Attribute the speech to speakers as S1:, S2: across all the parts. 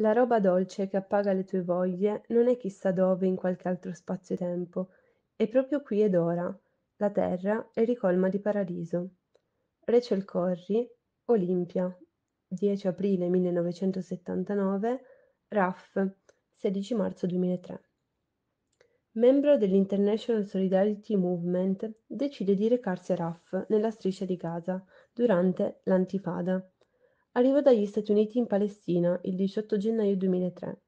S1: La roba dolce che appaga le tue voglie non è chissà dove in qualche altro spazio-tempo, è proprio qui ed ora, la terra è ricolma di paradiso. Rachel Corrie, Olimpia, 10 aprile 1979, RAF, 16 marzo 2003. Membro dell'International Solidarity Movement, decide di recarsi a Raf, nella striscia di Gaza, durante l'Antifada. Arrivò dagli Stati Uniti in Palestina il 18 gennaio 2003.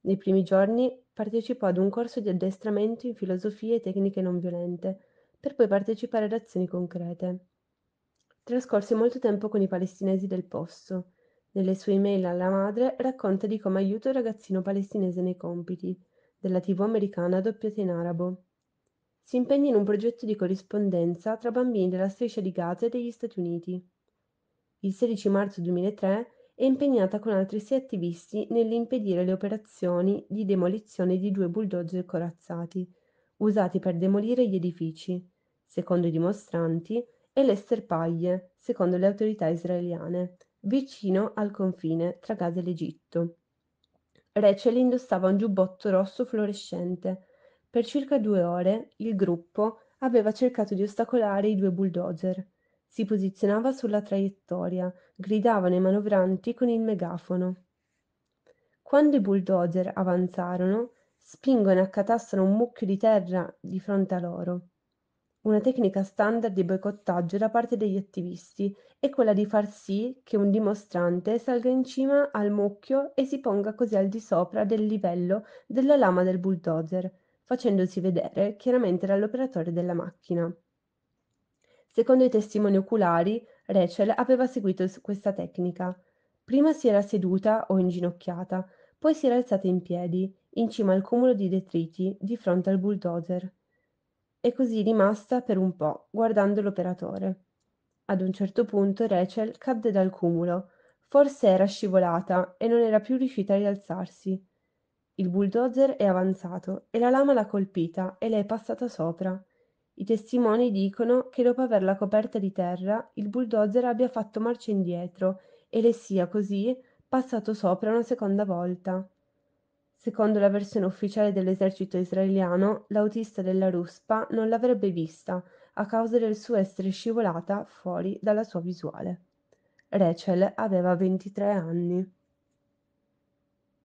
S1: Nei primi giorni partecipò ad un corso di addestramento in filosofie e tecniche non violente, per poi partecipare ad azioni concrete. Trascorse molto tempo con i palestinesi del posto. Nelle sue email alla madre racconta di come aiuta un ragazzino palestinese nei compiti, della TV americana doppiata in arabo. Si impegna in un progetto di corrispondenza tra bambini della striscia di Gaza e degli Stati Uniti. Il 16 marzo 2003 è impegnata con altri sei attivisti nell'impedire le operazioni di demolizione di due bulldozer corazzati, usati per demolire gli edifici, secondo i dimostranti, e le sterpaglie, secondo le autorità israeliane, vicino al confine tra Gaza e l'Egitto. Rachel indossava un giubbotto rosso fluorescente. Per circa due ore il gruppo aveva cercato di ostacolare i due bulldozer. Si posizionava sulla traiettoria, gridavano i manovranti con il megafono. Quando i bulldozer avanzarono, spingono e accatastano un mucchio di terra di fronte a loro. Una tecnica standard di boicottaggio da parte degli attivisti è quella di far sì che un dimostrante salga in cima al mucchio e si ponga così al di sopra del livello della lama del bulldozer, facendosi vedere chiaramente dall'operatore della macchina. Secondo i testimoni oculari, Rachel aveva seguito questa tecnica. Prima si era seduta o inginocchiata, poi si era alzata in piedi, in cima al cumulo di detriti, di fronte al bulldozer. E così rimasta per un po', guardando l'operatore. Ad un certo punto Rachel cadde dal cumulo. Forse era scivolata e non era più riuscita a rialzarsi. Il bulldozer è avanzato e la lama l'ha colpita e le è passata sopra. I testimoni dicono che dopo averla coperta di terra, il bulldozer abbia fatto marcia indietro e le sia così passato sopra una seconda volta. Secondo la versione ufficiale dell'esercito israeliano, l'autista della ruspa non l'avrebbe vista a causa del suo essere scivolata fuori dalla sua visuale. Rachel aveva 23 anni.